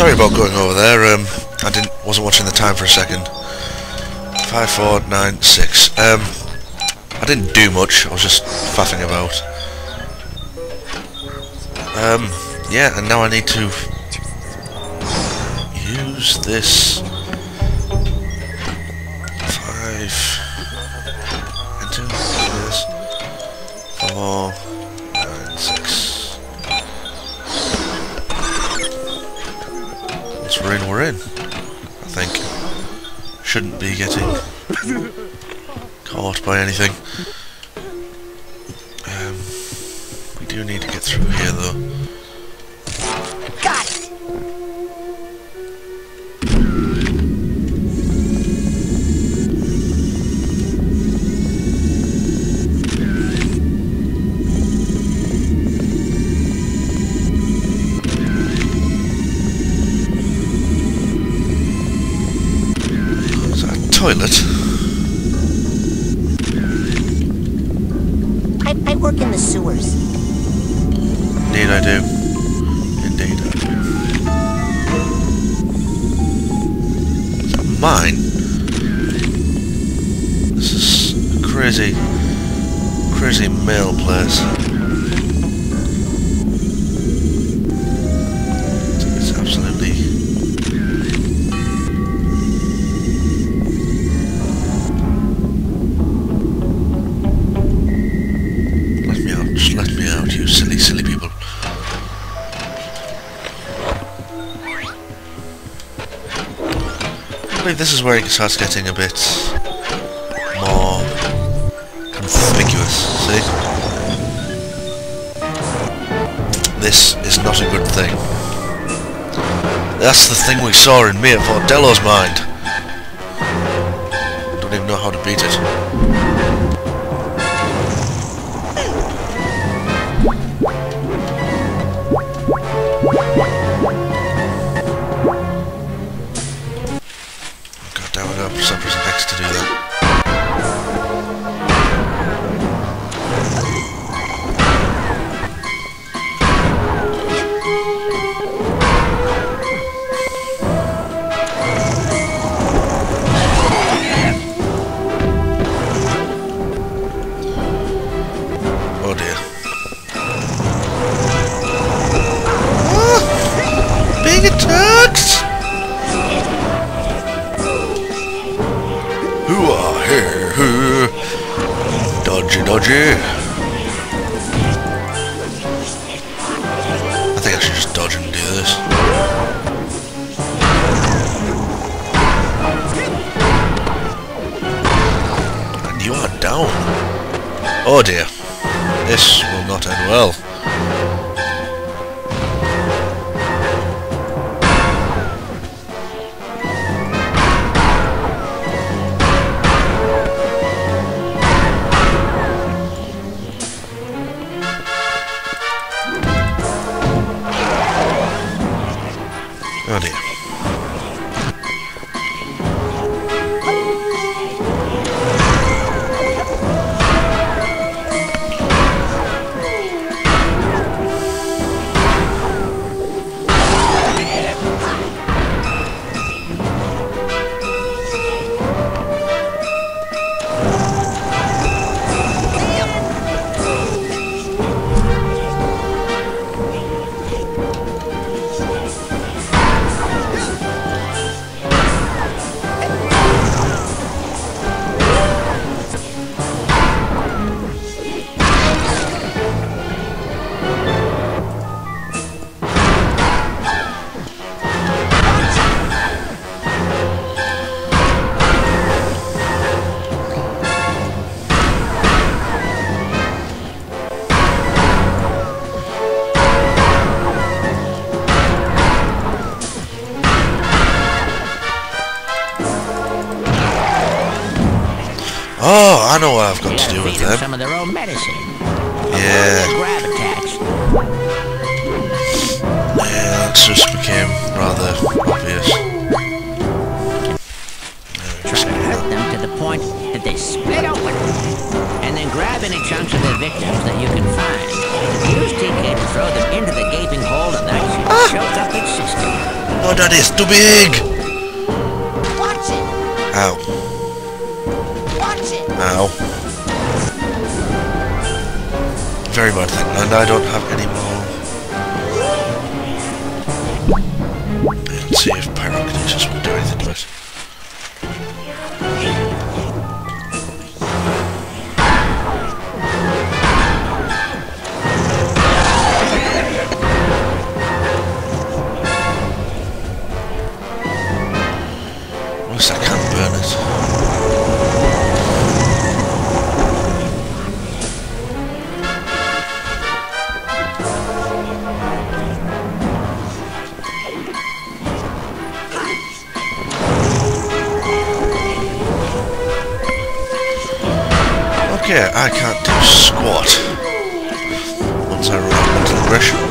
sorry about going over there. Um, I didn't wasn't watching the time for a second. Five, four, nine, six. Um, I didn't do much. I was just faffing about. Um, yeah, and now I need to use this five into this four nine six. Shouldn't be getting caught by anything. Mine? This is a crazy, crazy mail place. It's absolutely... Let me out, just let me out, you silly, silly people. I believe this is where it starts getting a bit more conspicuous, see? This is not a good thing. That's the thing we saw in Milla Vodello's mind. Don't even know how to beat it. Dodgy, dodgy. I think I should just dodge and do this. And you are down. Oh dear. This will not end well. Oh, I know what I've got to do with them. Some of their own medicine. Yeah. Yeah, that just became rather obvious. Try to hurt them to the point that they split open, and then grab any chunks of their victims that you can find. Use TK to throw them into the gaping hole, of that should ah. choke up its system. Oh, that is too big! now. Very much, and I don't have any more. Okay, I can't do squat once I roll into the pressure.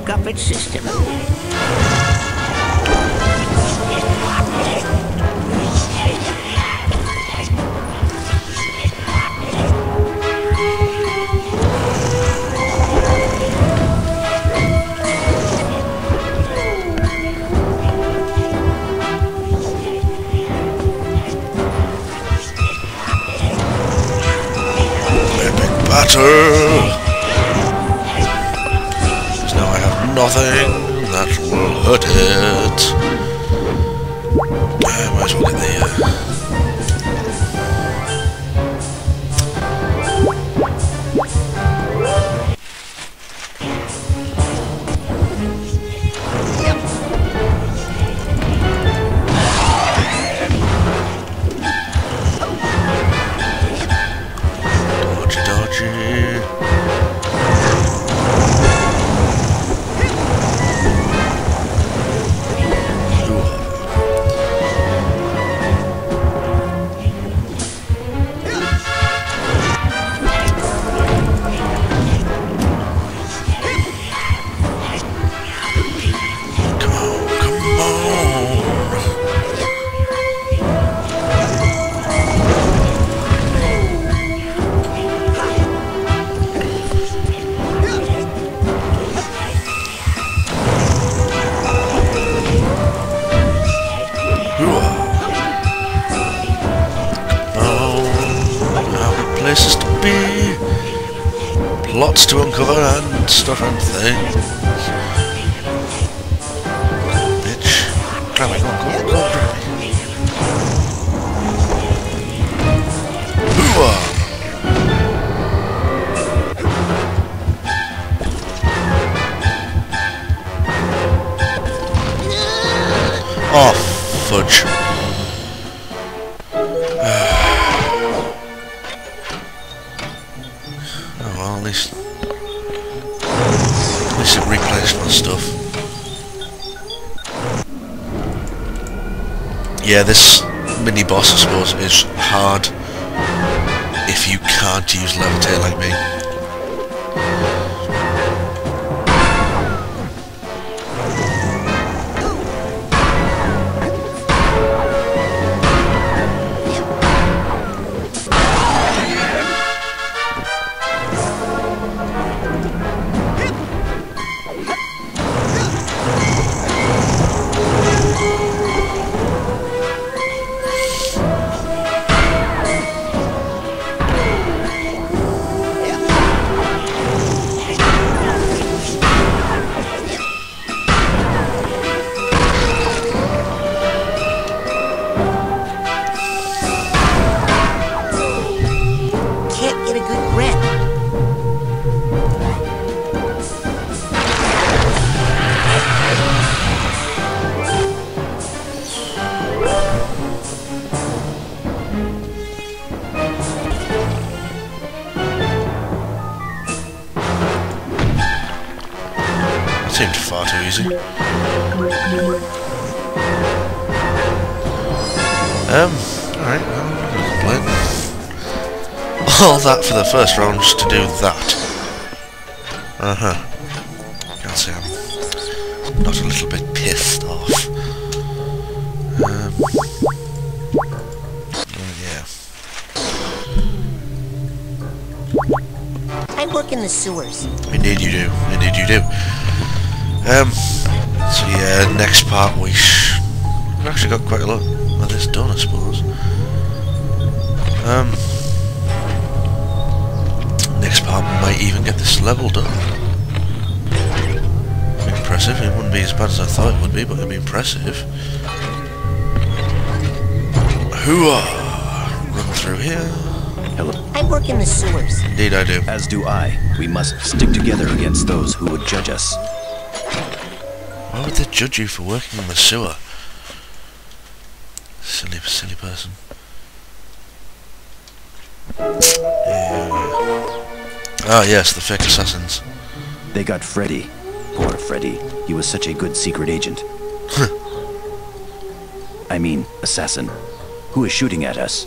hook up its system. Battle! nothing that will hurt it. I might as well get the lots to uncover and stuff and things. yeah, this mini boss, I suppose, is hard if you can't use levitate like me. good grip. Seemed far too easy. Um, alright, well, all that for the first round just to do that. Uh-huh. Can't say I'm not a little bit pissed off. Um, oh yeah. I work in the sewers. Indeed you do. Indeed you do. Um, so yeah, next part we sh we've actually got quite a lot of this done, I suppose. Um, might even get this level done. Impressive. It wouldn't be as bad as I thought it would be, but it'd be impressive. Hooah! Uh, Run through here. Hello. I work in the sewers. Indeed I do. As do I. We must stick together against those who would judge us. Why would they judge you for working in the sewer? Silly, silly person. Yeah. Ah, yes, the fake assassins. They got Freddy. Poor Freddy. He was such a good secret agent. I mean, assassin. Who is shooting at us?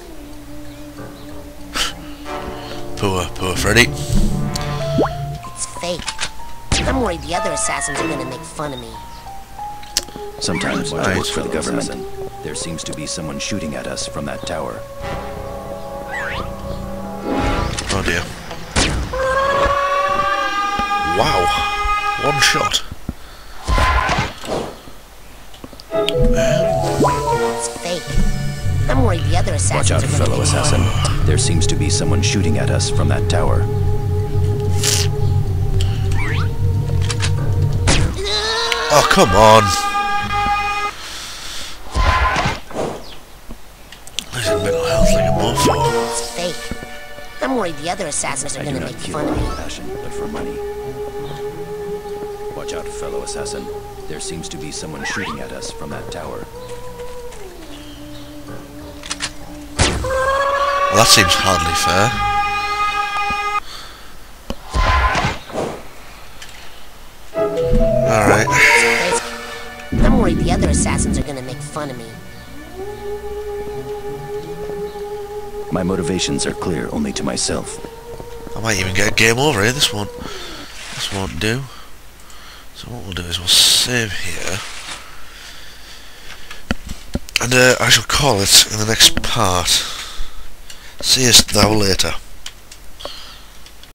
Poor, poor Freddy. It's fake. I'm worried the other assassins are gonna make fun of me. Sometimes I Right. work for the government. There seems to be someone shooting at us from that tower. Oh dear. Wow. One shot. It's fake. I'm worried the other Watch out, fellow assassin. There seems to be someone shooting at us from that tower. Oh, come on. Losing mental health like a mofo. It's fake. I'm worried the other assassins are I gonna make kill fun of me. passion, but for money. Watch out, fellow assassin. There seems to be someone shooting at us from that tower. Well, that seems hardly fair. Alright. I'm worried the other assassins are gonna make fun of me. My motivations are clear only to myself. I might even get a game over here. This won't. This won't do. So what we'll do is we'll save here, and uh, I shall call it in the next part. See you thou later.